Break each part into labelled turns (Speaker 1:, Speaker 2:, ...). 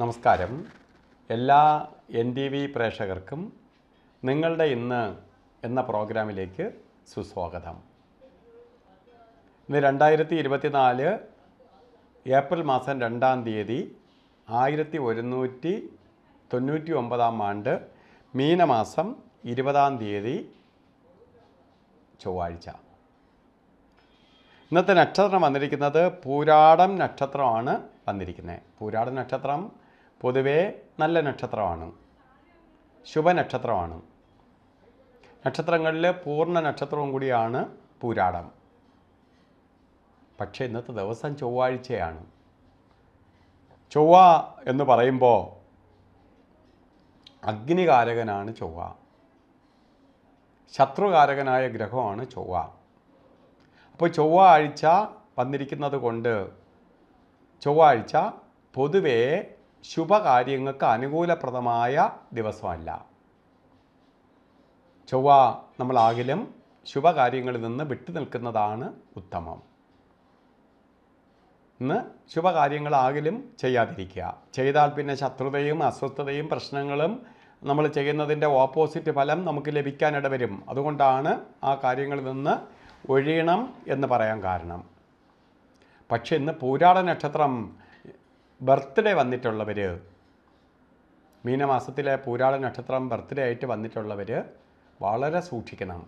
Speaker 1: നമസ്കാരം. എല്ലാ N T V പ്രേക്ഷകർക്കും നിങ്ങളുടെ ഇന്ന് എന്ന പ്രോഗ്രാമിലേക്ക് സുസ്വാഗതം. ഇന്ന് രണ്ടായിരത്തി ഇരുപത്തിനാല് ഏപ്രിൽ മാസം രണ്ടാം തീയതി ആയിരത്തി ഒരുന്നൂറ്റി തൊണ്ണൂറ്റി ഒമ്പതാം ആണ്ട് മീനമാസം ഇരുപതാം തീയതി ചൊവ്വാഴ്ച. ഇന്നത്തെ നക്ഷത്രം വന്നിരിക്കുന്നത് പൂരാടം നക്ഷത്രമാണ് വന്നിരിക്കുന്നത്. പൂരാടം നക്ഷത്രം പൊതുവേ നല്ല നക്ഷത്രമാണ്. ശുഭനക്ഷത്രമാണ്. നക്ഷത്രങ്ങളിൽ പൂർണ നക്ഷത്രവും കൂടിയാണ് പൂരാടം. പക്ഷേ ഇന്നത്തെ ദിവസം ചൊവ്വാഴ്ചയാണ്. ചൊവ്വ എന്ന് പറയുമ്പോൾ അഗ്നികാരകനാണ് ചൊവ്വ. ശത്രുകാരകനായ ഗ്രഹമാണ് ചൊവ്വ. അപ്പോൾ ചൊവ്വാഴ്ച വന്നിരിക്കുന്നത് കൊണ്ട് ചൊവ്വാഴ്ച പൊതുവേ ശുഭകാര്യങ്ങൾക്ക് അനുകൂലപ്രദമായ ദിവസമല്ല. ചൊവ്വ നമ്മളാകിലും ശുഭകാര്യങ്ങളിൽ നിന്ന് വിട്ടു നിൽക്കുന്നതാണ് ഉത്തമം. ഇന്ന് ശുഭകാര്യങ്ങളാകിലും ചെയ്യാതിരിക്കുക. ചെയ്താൽ പിന്നെ ശത്രുതയും അസ്വസ്ഥതയും പ്രശ്നങ്ങളും നമ്മൾ ചെയ്യുന്നതിന്റെ ഓപ്പോസിറ്റ് ഫലം നമുക്ക് ലഭിക്കാനിട വരും. അതുകൊണ്ടാണ് ആ കാര്യങ്ങളിൽ നിന്ന് ഒഴിയണം എന്ന് പറയാൻ കാരണം. പക്ഷേ ഇന്ന് പൂരാട നക്ഷത്രം ബർത്ത്ഡേ വന്നിട്ടുള്ളവർ മീനമാസത്തിലെ പൂരാള നക്ഷത്രം ബർത്ത്ഡേ ആയിട്ട് വന്നിട്ടുള്ളവർ വളരെ സൂക്ഷിക്കണം.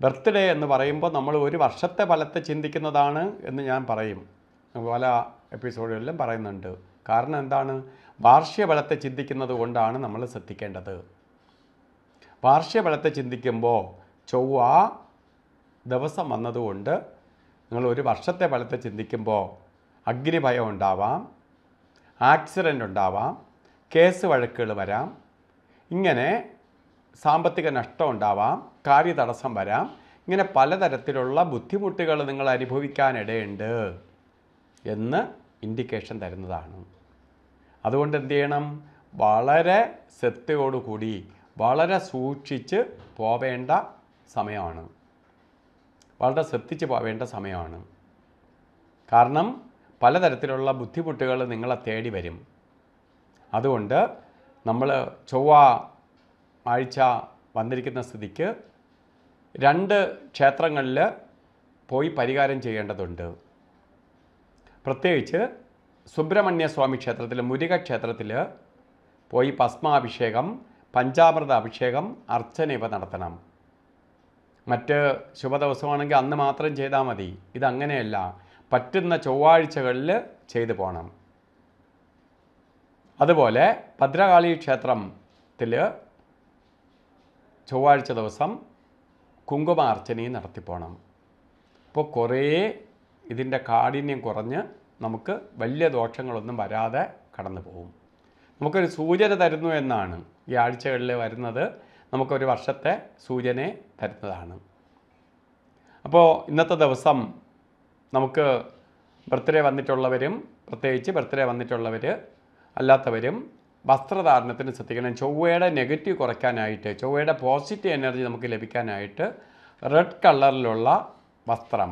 Speaker 1: ബർത്ത്ഡേ എന്ന് പറയുമ്പോൾ നമ്മൾ ഒരു വർഷത്തെ ഫലത്തെ ചിന്തിക്കുന്നതാണ് എന്ന് ഞാൻ പറയും. പല എപ്പിസോഡുകളിലും പറയുന്നുണ്ട്. കാരണം എന്താണ്? വാർഷിക ഫലത്തെ ചിന്തിക്കുന്നത് കൊണ്ടാണ് നമ്മൾ ശ്രദ്ധിക്കേണ്ടത്. വാർഷിക ഫലത്തെ ചിന്തിക്കുമ്പോൾ ചൊവ്വ ദിവസം വന്നതുകൊണ്ട് നിങ്ങൾ ഒരു വർഷത്തെ ഫലത്തെ ചിന്തിക്കുമ്പോൾ അഗ്നിഭയം ഉണ്ടാവാം ആക്സിഡന്റ് ഉണ്ടാവാം കേസ് വഴക്കുകൾ വരാം ഇങ്ങനെ സാമ്പത്തിക നഷ്ടം ഉണ്ടാവാം കാര്യതടസ്സം വരാം ഇങ്ങനെ പലതരത്തിലുള്ള ബുദ്ധിമുട്ടുകൾ നിങ്ങൾ അനുഭവിക്കാനിടയുണ്ട് എന്ന് ഇൻഡിക്കേഷൻ തരുന്നതാണ്. അതുകൊണ്ട് എന്ത് ചെയ്യണം? വളരെ ശ്രദ്ധയോടുകൂടി വളരെ സൂക്ഷിച്ച് പോവേണ്ട സമയമാണ്. വളരെ ശ്രദ്ധിച്ച് പോവേണ്ട സമയമാണ്. കാരണം പലതരത്തിലുള്ള ബുദ്ധിമുട്ടുകൾ നിങ്ങളെ തേടി വരും. അതുകൊണ്ട് നമ്മൾ ചൊവ്വ ആഴ്ച വന്നിരിക്കുന്ന സ്ഥിതിക്ക് രണ്ട് ക്ഷേത്രങ്ങളിൽ പോയി പരിഹാരം ചെയ്യേണ്ടതുണ്ട്. പ്രത്യേകിച്ച് സുബ്രഹ്മണ്യ സ്വാമി ക്ഷേത്രത്തിൽ മുരുക ക്ഷേത്രത്തിൽ പോയി ഭസ്മാഭിഷേകം പഞ്ചാമൃത അഭിഷേകം അർച്ചന ഇവ നടത്തണം. മറ്റ് ശുഭദിവസമാണെങ്കിൽ അന്ന് മാത്രം ചെയ്താൽ മതി. ഇതങ്ങനെയല്ല. പറ്റുന്ന ചൊവ്വാഴ്ചകളിൽ ചെയ്തു പോകണം. അതുപോലെ ഭദ്രകാളി ക്ഷേത്രത്തിൽ ചൊവ്വാഴ്ച ദിവസം കുങ്കുമാർച്ചനയും നടത്തിപ്പോണം അപ്പോൾ കുറേ ഇതിന്റെ കാഠിന്യം കുറഞ്ഞ് നമുക്ക് വലിയ ദോഷങ്ങളൊന്നും വരാതെ കടന്നു പോകും. നമുക്കൊരു സൂചന തരുന്നു എന്നാണ്. ഈ ആഴ്ചകളിൽ വരുന്നത് നമുക്കൊരു വർഷത്തെ സൂചനയെ തരുന്നതാണ്. അപ്പോൾ ഇന്നത്തെ ദിവസം നമുക്ക് ബർത്ത്ഡേ വന്നിട്ടുള്ളവരും പ്രത്യേകിച്ച് ബർത്ത്ഡേ വന്നിട്ടുള്ളവർ അല്ലാത്തവരും വസ്ത്രധാരണത്തിന് ശ്രദ്ധിക്കണം. ചൊവ്വയുടെ നെഗറ്റീവ് കുറയ്ക്കാനായിട്ട് ചൊവ്വയുടെ പോസിറ്റീവ് എനർജി നമുക്ക് ലഭിക്കാനായിട്ട് റെഡ് കളറിലുള്ള വസ്ത്രം.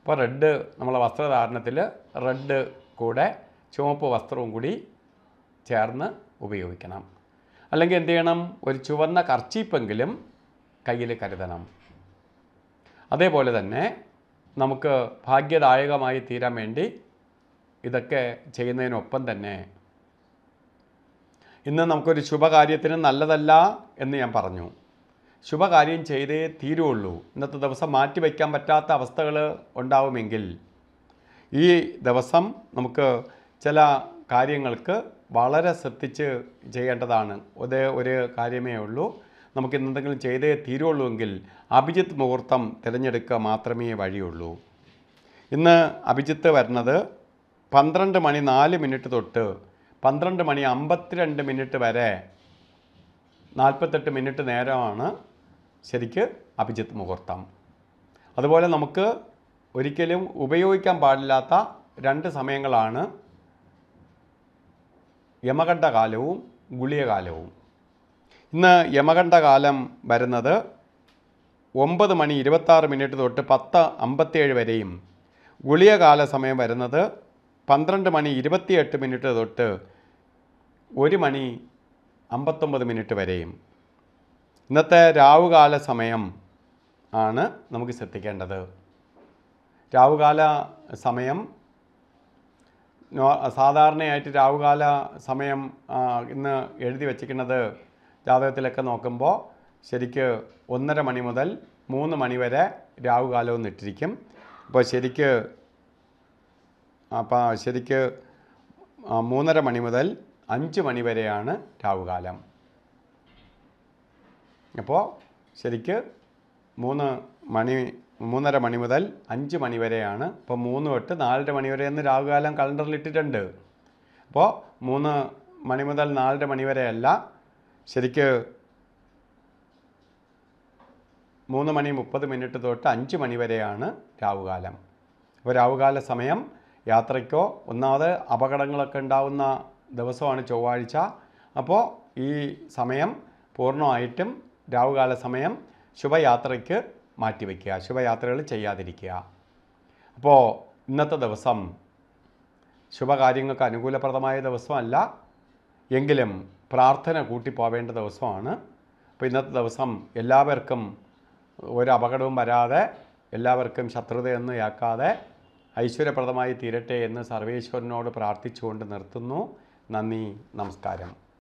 Speaker 1: അപ്പോൾ റെഡ് നമ്മളെ വസ്ത്രധാരണത്തിൽ റെഡ് കൂടെ ചുവപ്പ് വസ്ത്രവും കൂടി ചേർന്ന് ഉപയോഗിക്കണം. അല്ലെങ്കിൽ എന്ത് ചെയ്യണം? ഒരു ചുവന്ന കർച്ചീപ്പെങ്കിലും കയ്യിൽ കരുതണം. അതേപോലെ തന്നെ നമുക്ക് ഭാഗ്യദായകമായി തീരാൻ വേണ്ടി ഇതൊക്കെ ചെയ്യുന്നതിനൊപ്പം തന്നെ ഇന്ന് നമുക്കൊരു ശുഭകാര്യത്തിന് നല്ലതല്ല എന്ന് ഞാൻ പറഞ്ഞു. ശുഭകാര്യം ചെയ്തേ തീരുള്ളൂ. ഇന്നത്തെ ദിവസം മാറ്റിവെക്കാൻ പറ്റാത്ത അവസ്ഥകൾ ഉണ്ടാവുമെങ്കിൽ ഈ ദിവസം നമുക്ക് ചില കാര്യങ്ങൾക്ക് വളരെ ശ്രദ്ധിച്ച് ചെയ്യേണ്ടതാണ്. ഒരേ ഒരു കാര്യമേ ഉള്ളൂ. നമുക്ക് എന്തെങ്കിലും ചെയ്തേ തീരുള്ളൂ എങ്കിൽ അഭിജിത്ത് മുഹൂർത്തം തിരഞ്ഞെടുക്കുക മാത്രമേ വഴിയുള്ളൂ. ഇന്ന് അഭിജിത്ത് വരുന്നത് പന്ത്രണ്ട് മണി നാല് മിനിറ്റ് തൊട്ട് പന്ത്രണ്ട് മണി അമ്പത്തിരണ്ട് മിനിറ്റ് വരെ നാൽപ്പത്തെട്ട് മിനിറ്റ് നേരമാണ് ശരിക്ക് അഭിജിത്ത് മുഹൂർത്തം. അതുപോലെ നമുക്ക് ഒരിക്കലും ഉപയോഗിക്കാൻ പാടില്ലാത്ത രണ്ട് സമയങ്ങളാണ് യമകണ്ഠ ഗുളിയകാലവും. ഇന്ന് യമകണ്ഠ കാലം വരുന്നത് ഒമ്പത് മണി ഇരുപത്താറ് മിനിറ്റ് തൊട്ട് പത്ത് അമ്പത്തേഴ് വരെയും ഗുളികകാല സമയം വരുന്നത് പന്ത്രണ്ട് മണി ഇരുപത്തിയെട്ട് മിനിറ്റ് തൊട്ട് ഒരു മണി അമ്പത്തൊമ്പത് മിനിറ്റ് വരെയും. ഇന്നത്തെ രാവുകാല സമയം ആണ് നമുക്ക് ശ്രദ്ധിക്കേണ്ടത്. രാവുകാല സമയം സാധാരണയായിട്ട് രാവുകാല സമയം ഇന്ന് എഴുതി വച്ചിരിക്കുന്നത് ജാതകത്തിലൊക്കെ നോക്കുമ്പോൾ ശരിക്ക് ഒന്നര മണി മുതൽ മൂന്ന് മണി വരെ നിട്ടിരിക്കും. ഇട്ടിരിക്കും അപ്പോൾ ശരിക്ക് അപ്പോൾ ശരിക്ക് മൂന്നര മണി മുതൽ അഞ്ച് മണി വരെയാണ് രാവുകാലം. അപ്പോൾ ശരിക്ക് മൂന്ന് മണി മൂന്നര മണി മുതൽ അഞ്ച് മണി വരെയാണ്. ഇപ്പോൾ മൂന്ന് തൊട്ട് നാലര മണി വരെ എന്ന് രാഹുകാലം കലണ്ടറിൽ ഇട്ടിട്ടുണ്ട്. അപ്പോൾ മൂന്ന് മണി മുതൽ നാലര മണി വരെയല്ല ശരിക്ക് മൂന്ന് മണി മുപ്പത് മിനിറ്റ് തൊട്ട് അഞ്ച് മണി വരെയാണ് രാവുകാലം. അപ്പോൾ രാവുകാല സമയം യാത്രയ്ക്കോ ഒന്നാമത് അപകടങ്ങളൊക്കെ ഉണ്ടാവുന്ന ദിവസമാണ് ചൊവ്വാഴ്ച. അപ്പോൾ ഈ സമയം പൂർണമായിട്ടും രാവുകാല സമയം ശുഭയാത്രയ്ക്ക് മാറ്റിവെക്കുക ശുഭയാത്രകൾ ചെയ്യാതിരിക്കുക. അപ്പോൾ ഇന്നത്തെ ദിവസം ശുഭകാര്യങ്ങൾക്ക് അനുകൂലപ്രദമായ ദിവസമല്ല. എങ്കിലും പ്രാർത്ഥന കൂട്ടിപ്പോവേണ്ട ദിവസമാണ്. അപ്പോൾ ഇന്നത്തെ ദിവസം എല്ലാവർക്കും ഒരു അപകടവും വരാതെ എല്ലാവർക്കും ശത്രുതയൊന്നും ഐശ്വര്യപ്രദമായി തീരട്ടെ എന്ന് സർവേശ്വരനോട് പ്രാർത്ഥിച്ചുകൊണ്ട് നിർത്തുന്നു. നന്ദി നമസ്കാരം.